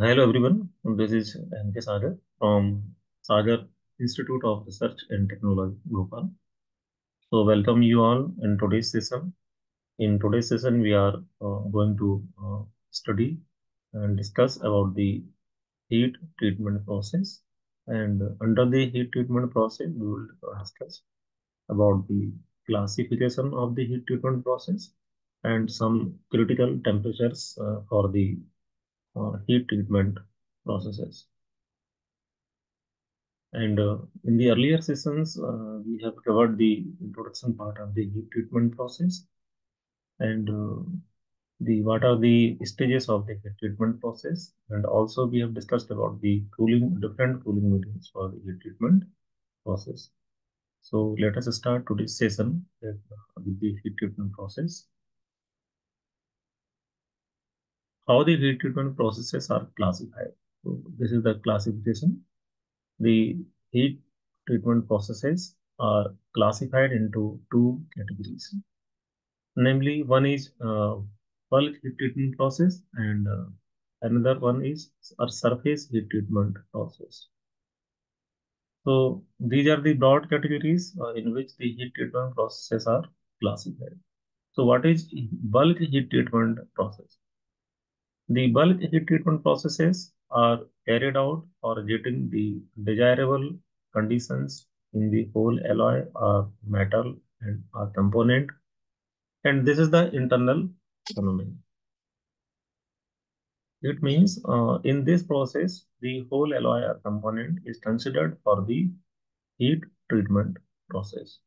Hello everyone, this is N.K. Sagar from Sagar Institute of Research and Technology, Bhopal. So welcome you all in today's session. In today's session, we are uh, going to uh, study and discuss about the heat treatment process. And under the heat treatment process, we will discuss about the classification of the heat treatment process and some critical temperatures uh, for the uh, heat treatment processes. And uh, in the earlier sessions, uh, we have covered the introduction part of the heat treatment process and uh, the what are the stages of the heat treatment process. And also we have discussed about the cooling, different cooling mediums for the heat treatment process. So let us start today's session with, with the heat treatment process. How the heat treatment processes are classified. So this is the classification the heat treatment processes are classified into two categories. Namely, one is uh, bulk heat treatment process and uh, another one is a surface heat treatment process. So these are the broad categories uh, in which the heat treatment processes are classified. So what is bulk heat treatment process? The bulk heat treatment processes are carried out for getting the desirable conditions in the whole alloy or metal and or component. And this is the internal phenomenon. It means uh, in this process, the whole alloy or component is considered for the heat treatment process.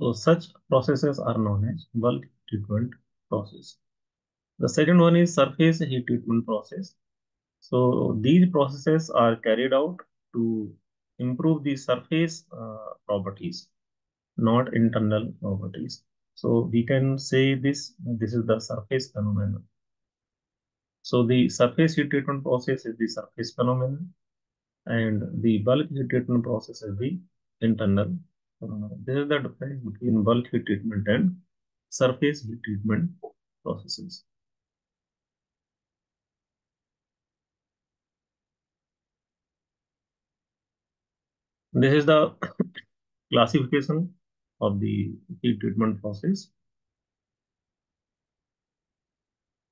So such processes are known as bulk treatment process. The second one is surface heat treatment process. So these processes are carried out to improve the surface uh, properties, not internal properties. So we can say this, this is the surface phenomenon. So the surface heat treatment process is the surface phenomenon and the bulk heat treatment process is the internal phenomenon. This is the difference between bulk heat treatment and surface heat treatment processes. This is the classification of the heat treatment process.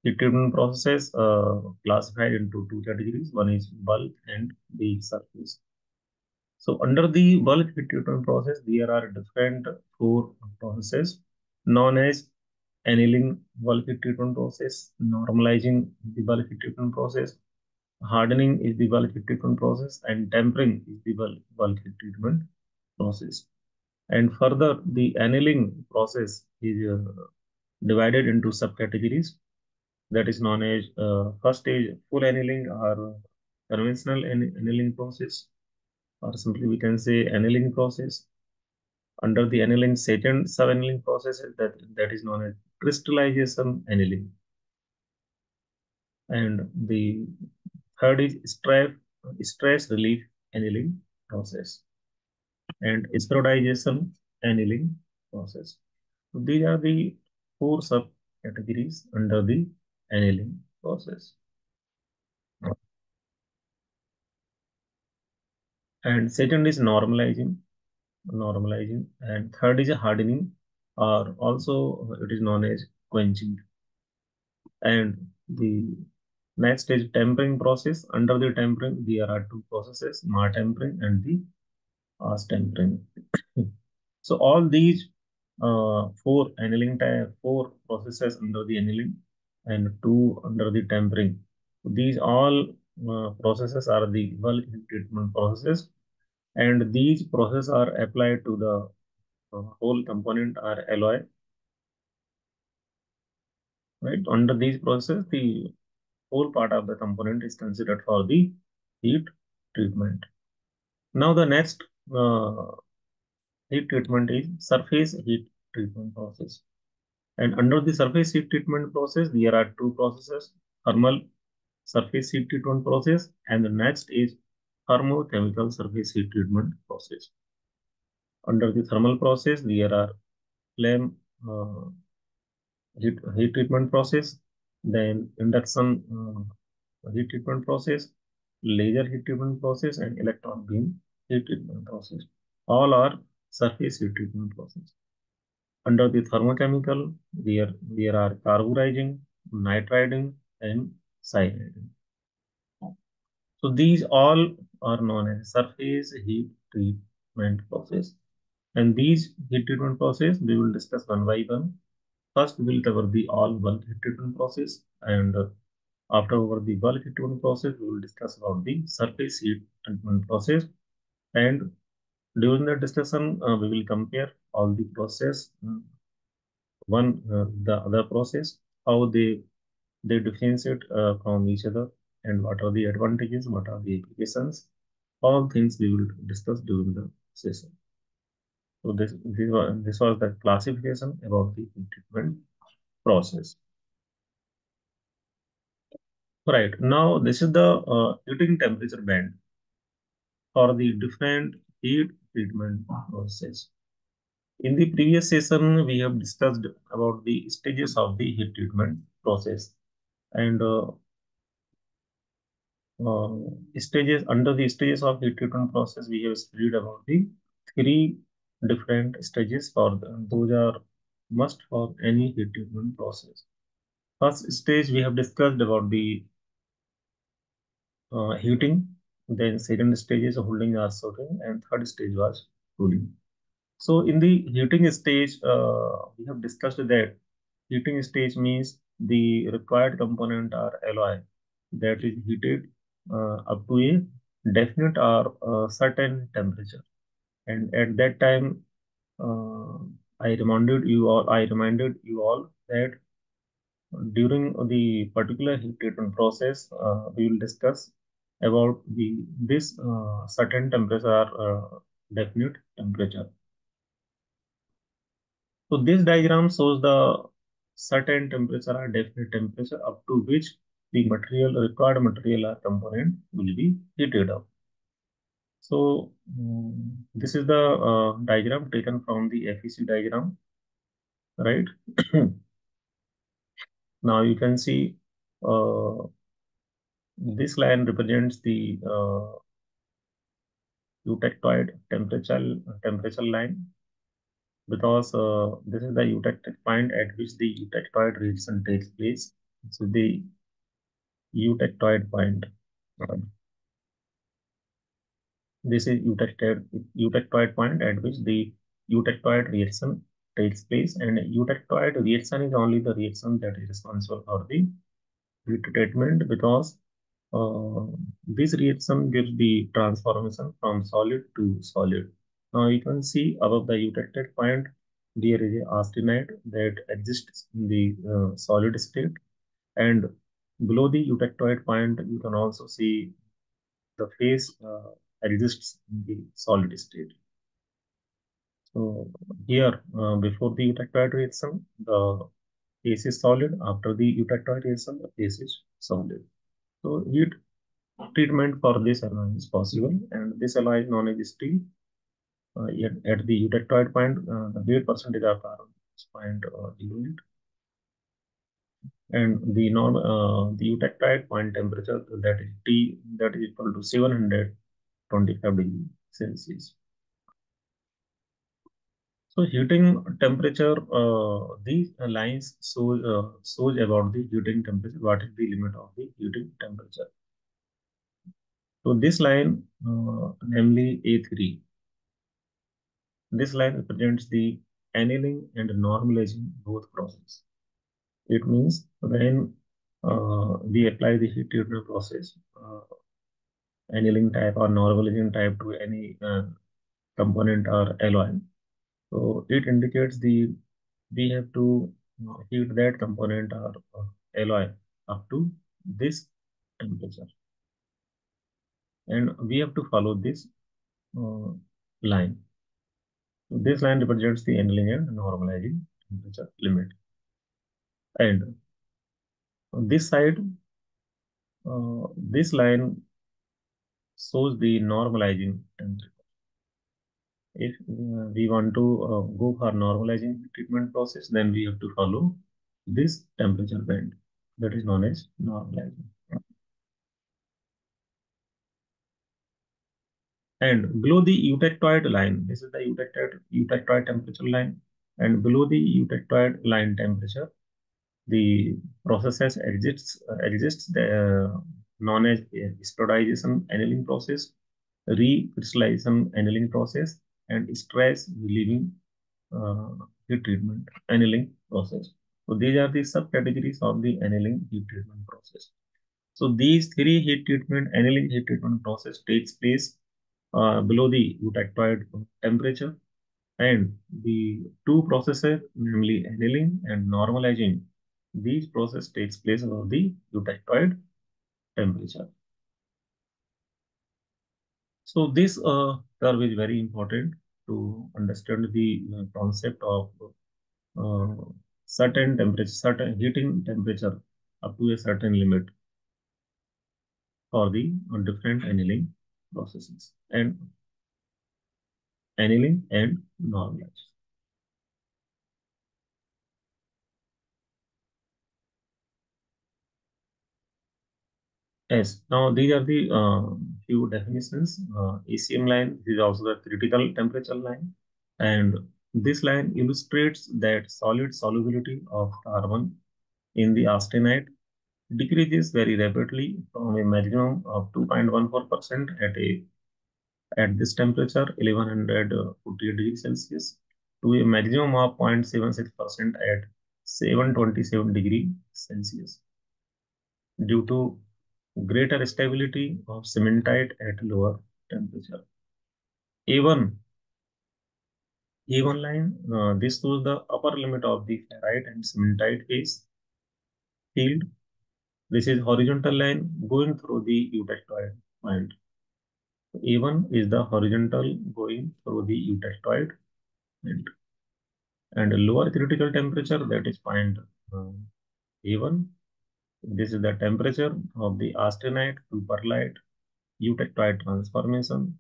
Heat treatment processes uh, classified into two categories. One is bulk and the surface. So under the bulk heat treatment process, there are different four processes known as annealing bulk heat treatment process, normalizing the bulk heat treatment process, hardening is the bulk treatment process and tempering is the bulk, treatment process. And further, the annealing process is uh, divided into subcategories that is known as uh, first stage full annealing or conventional annealing process or simply we can say annealing process. Under the annealing second sub-annealing process that, that is known as crystallization annealing. And the Third is stress, stress relief annealing process and spheroidization annealing process. So these are the four subcategories under the annealing process. And second is normalizing, normalizing, and third is hardening, or also it is known as quenching. And the Next is tempering process. Under the tempering, there are two processes, mar tempering and the austempering. so all these uh, four annealing type, four processes under the annealing and two under the tempering. These all uh, processes are the bulk treatment processes and these processes are applied to the uh, whole component or alloy. Right, under these processes, the whole part of the component is considered for the heat treatment. Now the next uh, heat treatment is surface heat treatment process. And under the surface heat treatment process, there are two processes, thermal surface heat treatment process and the next is thermochemical surface heat treatment process. Under the thermal process, there are flame uh, heat, heat treatment process then induction uh, heat treatment process, laser heat treatment process, and electron beam heat treatment process. All are surface heat treatment process. Under the thermochemical, there, there are carburizing, nitriding, and cyaniding. So these all are known as surface heat treatment process. And these heat treatment process, we will discuss one by one. First, we will cover the all bulk heat treatment process. And uh, after over the bulk heat treatment process, we will discuss about the surface heat treatment process. And during the discussion, uh, we will compare all the process, uh, one uh, the other process, how they they differentiate uh, from each other, and what are the advantages, what are the applications. All things we will discuss during the session. So this this was, this was the classification about the heat treatment process. Right now, this is the uh, heating temperature band for the different heat treatment process. In the previous session, we have discussed about the stages of the heat treatment process and uh, uh, stages under the stages of heat treatment process, we have studied about the three different stages for the, those are must for any heat treatment process. First stage we have discussed about the uh, heating, then second stage is holding or soaking, and third stage was cooling. So in the heating stage, uh, we have discussed that heating stage means the required component or alloy that is heated uh, up to a definite or uh, certain temperature. And at that time, uh, I reminded you all, I reminded you all that during the particular heat treatment process, uh, we will discuss about the this uh, certain temperature uh, definite temperature. So this diagram shows the certain temperature or definite temperature up to which the material required material or component will be heated up. So um, this is the uh, diagram taken from the FEC diagram, right? now you can see uh, this line represents the uh, eutectoid temperature temperature line because uh, this is the eutectic point at which the eutectoid reaction takes place. So the eutectoid point. This is eutectoid, point at which the eutectoid reaction takes place and eutectoid reaction is only the reaction that is responsible for the treatment because uh, this reaction gives the transformation from solid to solid. Now you can see above the eutectoid point, there is a austenite that exists in the uh, solid state and below the eutectoid point, you can also see the phase uh, exists in the solid state. So here, uh, before the eutectoid reaction, the phase is solid. After the eutectoid reaction, the phase is solid. So heat treatment for this alloy is possible, and this alloy is known as steel. Uh, at, at, the eutectoid point, uh, the weight percentage of carbon is 0.08 and the norm uh, the eutectoid point temperature that is T that is equal to 725 degree Celsius. So heating temperature, uh, these lines show uh, shows about the heating temperature. What is the limit of the heating temperature? So this line, uh, namely A3, this line represents the annealing and normalizing both process. It means when uh, we apply the heat treatment process, uh, annealing type or normalizing type to any uh, component or alloy. So it indicates the we have to heat that component or alloy up to this temperature. And we have to follow this uh, line. So this line represents the annealing and normalizing temperature limit. And on this side, uh, this line shows the normalizing temperature. If uh, we want to uh, go for normalizing treatment process, then we have to follow this temperature band. that is known as normalizing. And below the eutectoid line, this is the eutectoid, eutectoid temperature line. And below the eutectoid line temperature, the processes exists, uh, exists the, uh, known as spheroidization annealing process, recrystallization annealing process, and stress relieving uh, heat treatment annealing process. So these are the subcategories of the annealing heat treatment process. So these three heat treatment, annealing heat treatment process takes place uh, below the eutectoid temperature and the two processes, namely annealing and normalizing, these process takes place above the eutectoid temperature. So this uh, curve is very important to understand the uh, concept of uh, certain temperature, certain heating temperature up to a certain limit for the different annealing processes and annealing and normalization. Yes, now these are the uh, few definitions. Uh, ACM line is also the critical temperature line. And this line illustrates that solid solubility of carbon in the austenite decreases very rapidly from a maximum of 2.14% at a at this temperature 1148 degrees Celsius to a maximum of 0.76% at 727 degrees Celsius due to greater stability of cementite at lower temperature. A1 A1 line, uh, this shows the upper limit of the ferrite and cementite phase field. This is horizontal line going through the eutectoid point. A1 is the horizontal going through the eutectoid point. And lower critical temperature, that is point uh, A1. This is the temperature of the austenite to pearlite eutectoid transformation.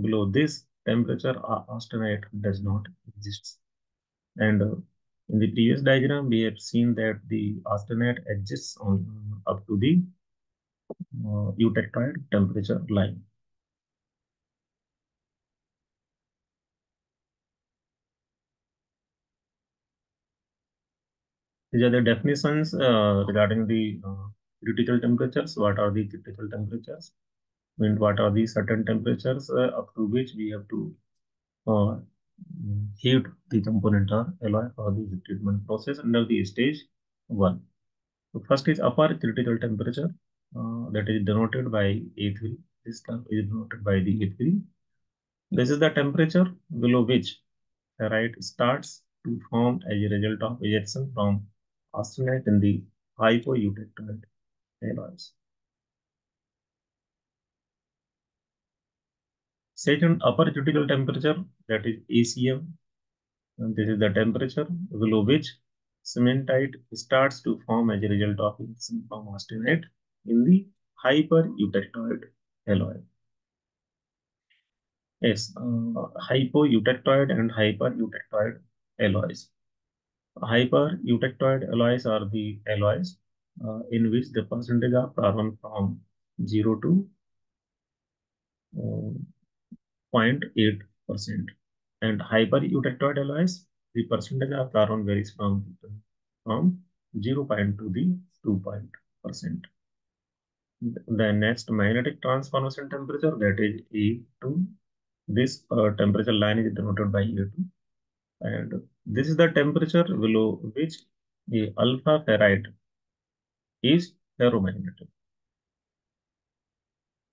Below this temperature, austenite does not exist. And uh, in the previous diagram, we have seen that the austenite exists on up to the uh, eutectoid temperature line. These are the definitions uh, regarding the uh, critical temperatures. What are the critical temperatures? And what are the certain temperatures uh, up to which we have to uh, heat the component or alloy for the treatment process under the stage 1. So first is upper critical temperature uh, that is denoted by A3. This term is denoted by the A3. This is the temperature below which ferrite starts to form as a result of ejection from austenite in the hypoeutectoid alloys. Second, upper critical temperature, that is ACM. And this is the temperature below which cementite starts to form as a result of ejection from austenite in the hypereutectoid alloy. Yes, uh, hypoeutectoid and hypereutectoid alloys. Hypereutectoid alloys are the alloys uh, in which the percentage of carbon from 0 to uh, 0.8%. And hyper eutectoid alloys, the percentage of carbon varies from, from 0 point to the 2%. The next magnetic transformation temperature, that is A2. This uh, temperature line is denoted by A2 and this is the temperature below which the alpha ferrite is ferromagnetic.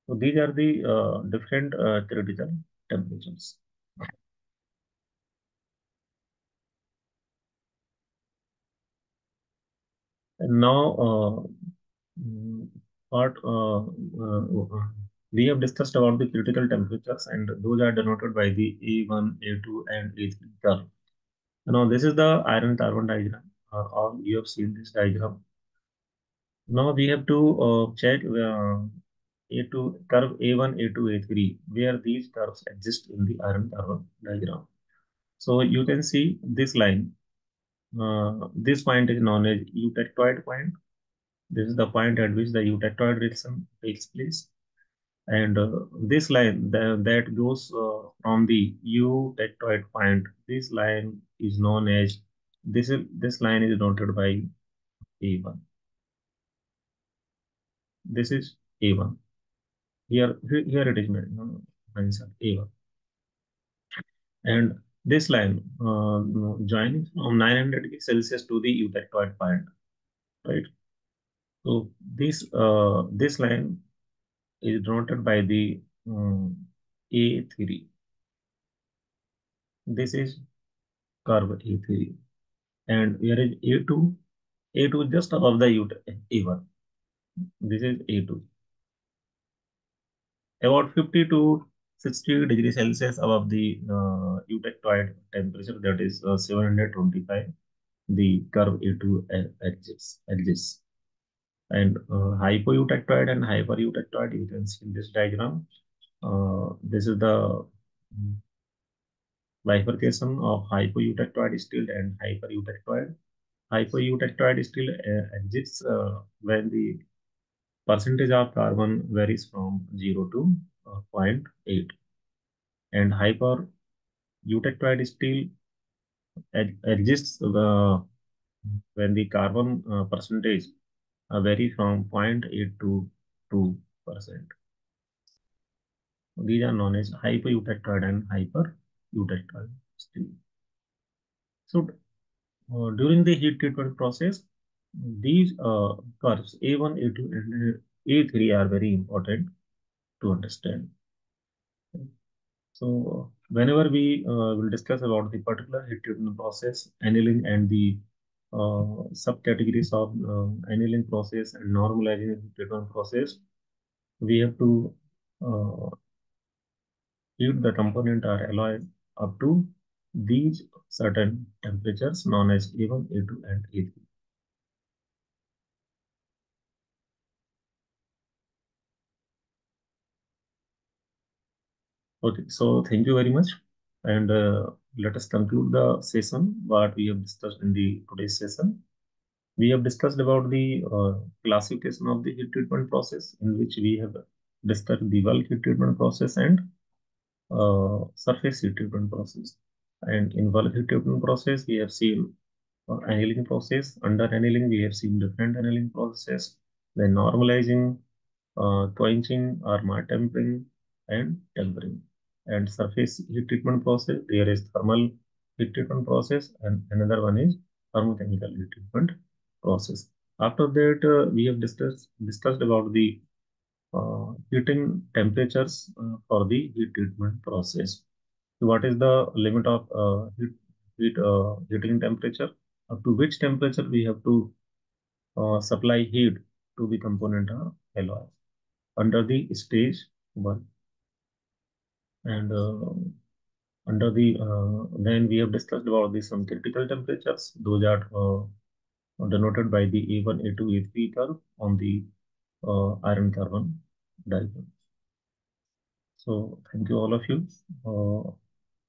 So these are the uh, different uh, critical temperatures. And now, uh, what uh, uh, we have discussed about the critical temperatures, and those are denoted by the A1, A2, and A3 curve. Now, this is the iron carbon diagram. Uh, all you have seen this diagram. Now we have to uh, check uh, A2 curve A1, A2, A3, where these curves exist in the iron carbon diagram. So you can see this line. Uh, this point is known as eutectoid point. This is the point at which the eutectoid reaction takes place. And uh, this line the, that goes uh, from the eutectoid point, this line is known as, this, is, this line is noted by A1. This is A1. Here, here it is mentioned A1. And this line uh, joining from 900 degrees Celsius to the eutectoid point, right? So this uh, this line is denoted by the um, A3. This is curve A3. And where is A2? A2 just above the A1. This is A2. About 50 to 60 degrees Celsius above the uh, eutectoid temperature, that is uh, 725, the curve A2 exists. exists. And uh, hypoeutectoid and hypereutectoid, you can see in this diagram. Uh, this is the bifurcation of hypoeutectoid still and hypereutectoid. Hypoeutectoid still uh, exists uh, when the percentage of carbon varies from 0 to uh, 0.8 and hyper eutectoid still exists uh, when the carbon uh, percentage vary from 0.8 to 2 percent. These are known as hypoeutectoid and hypereutectoid still. So uh, during the heat treatment process, these uh, curves A1, A2, and A3 are very important to understand. So whenever we uh, will discuss about the particular heat treatment process, annealing and the subcategories of uh, annealing process and normalizing treatment process, we have to uh, heat the component or alloy up to these certain temperatures known as A1, A2, and A3. Okay, so thank you very much. And uh, let us conclude the session, what we have discussed in the today's session. We have discussed about the uh, classification of the heat treatment process in which we have discussed the bulk heat treatment process and uh, surface heat treatment process. And in bulk heat treatment process, we have seen uh, annealing process. Under annealing, we have seen different annealing processes, then normalizing, uh, quenching or tempering, and tempering and surface heat treatment process. There is thermal heat treatment process and another one is thermochemical heat treatment process. After that, uh, we have discussed discussed about the uh, heating temperatures uh, for the heat treatment process. So what is the limit of uh, heat, heat uh, heating temperature? Up to which temperature we have to uh, supply heat to the component alloy under the stage one and uh, under the uh, then we have discussed about the some critical temperatures those are uh, denoted by the A1, A2, A3 curve on the iron carbon diagram. So thank you all of you.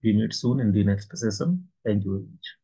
we meet soon in the next session. Thank you very much.